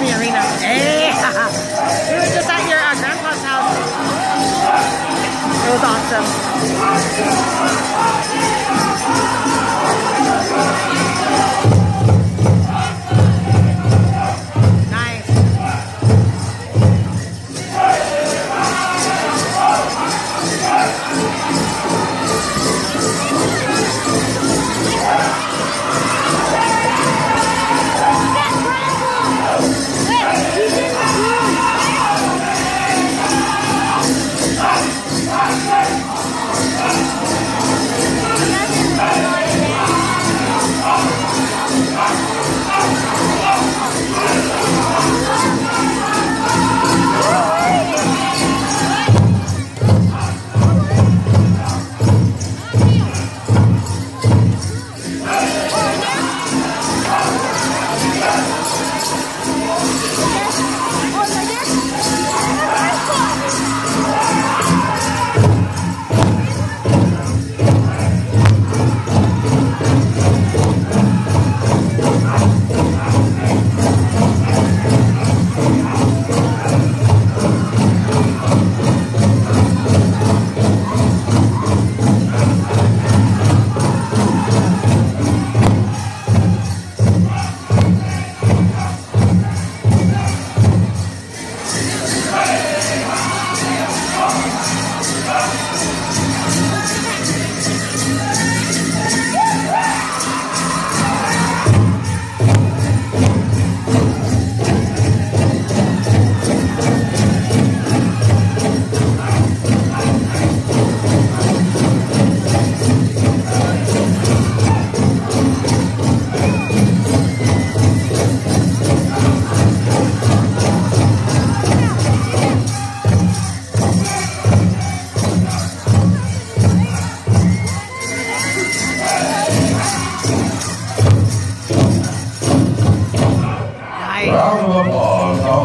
Army Arena. Hey! we were just at your uh, grandpa's house. It was awesome. round of applause, all